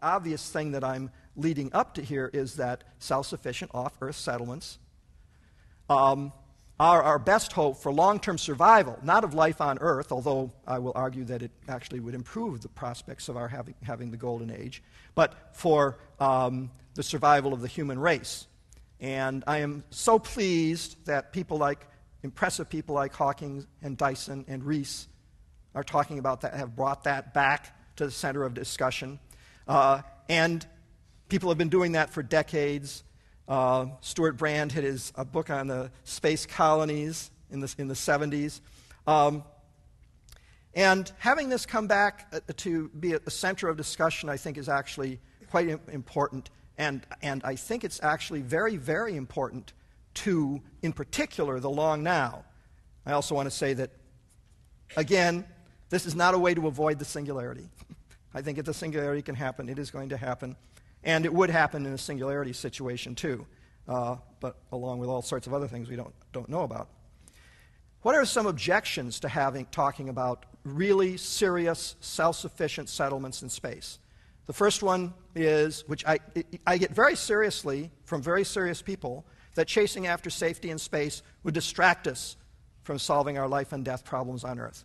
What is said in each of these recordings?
obvious thing that I'm leading up to here is that self sufficient off Earth settlements um, are our best hope for long term survival, not of life on Earth, although I will argue that it actually would improve the prospects of our having, having the golden age, but for um, the survival of the human race. And I am so pleased that people like, impressive people like Hawking and Dyson and Rees are talking about that, have brought that back to the center of discussion. Uh, and people have been doing that for decades. Uh, Stewart Brand had his a book on the space colonies in the, in the 70s. Um, and having this come back uh, to be the center of discussion, I think, is actually quite important. And, and I think it's actually very, very important to, in particular, the long now. I also want to say that, again, this is not a way to avoid the singularity. I think if the singularity can happen, it is going to happen. And it would happen in a singularity situation too, uh, but along with all sorts of other things we don't, don't know about. What are some objections to having, talking about really serious, self sufficient settlements in space? The first one is, which I, I get very seriously from very serious people, that chasing after safety in space would distract us from solving our life and death problems on Earth.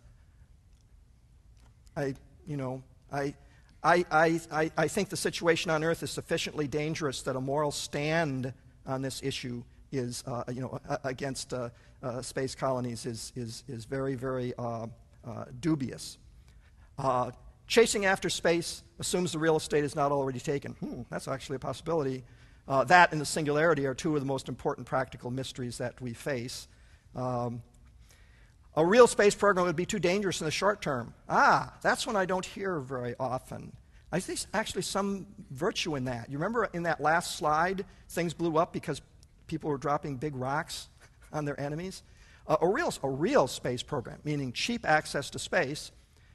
I, you know, I, I, I, I think the situation on earth is sufficiently dangerous that a moral stand on this issue is, uh, you know, against uh, uh, space colonies is, is, is very, very uh, uh, dubious. Uh, chasing after space assumes the real estate is not already taken. Hmm, that's actually a possibility. that and the singularity are two of the most important practical mysteries that we face. Um, a real space program would be too dangerous in the short term. Ah, that's one I don't hear very often. I think actually some virtue in that. You remember in that last slide, things blew up because people were dropping big rocks on their enemies? Uh, a, real, a real space program, meaning cheap access to space,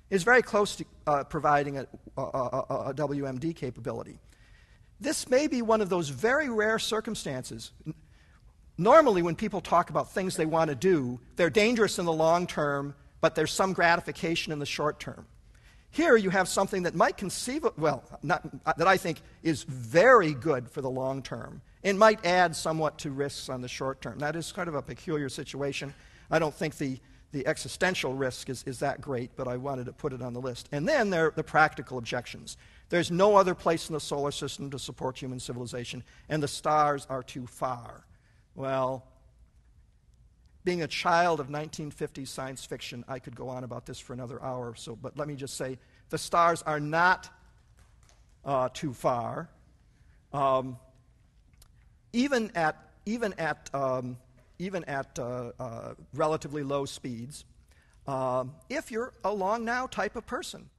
is very close to uh, providing a, a, a, WMD capability. This may be one of those very rare circumstances. Normally, when people talk about things they want to do, they're dangerous in the long term, but there's some gratification in the short term. Here, you have something that might conceive, well, not, that I think is very good for the long term and might add somewhat to risks on the short term. That is kind of a peculiar situation. I don't think the, the existential risk is, is that great, but I wanted to put it on the list. And then there are the practical objections. There's no other place in the solar system to support human civilization, and the stars are too far. Well, being a child of 1950s science fiction, I could go on about this for another hour or so, but let me just say the stars are not uh, too far. Um, even at, even at, um, even at uh, uh, relatively low speeds, um, if you're a long now type of person,